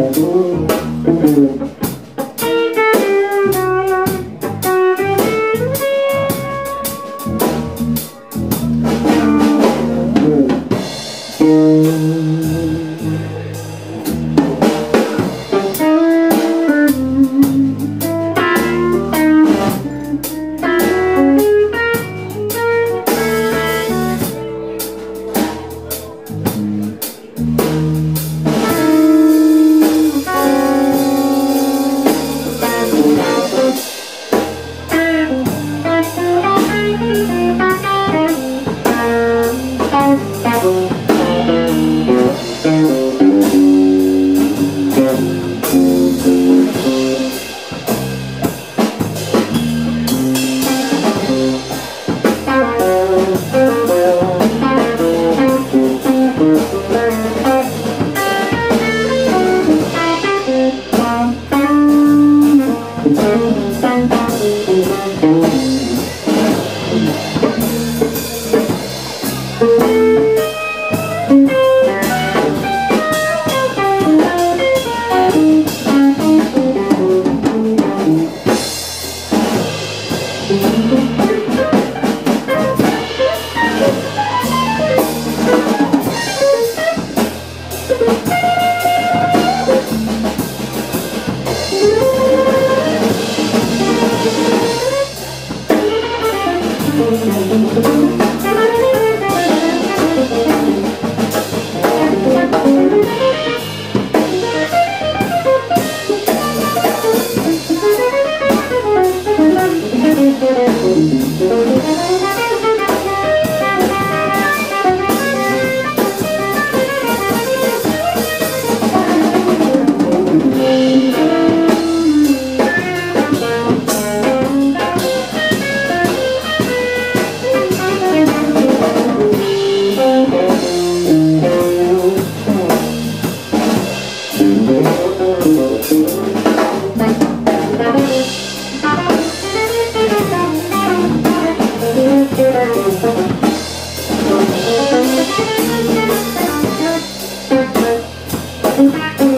Música Mm-hmm.